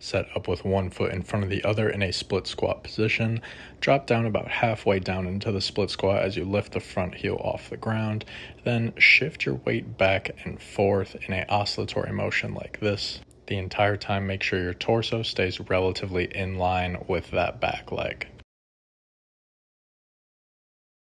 Set up with one foot in front of the other in a split squat position. Drop down about halfway down into the split squat as you lift the front heel off the ground. Then shift your weight back and forth in a oscillatory motion like this. The entire time, make sure your torso stays relatively in line with that back leg.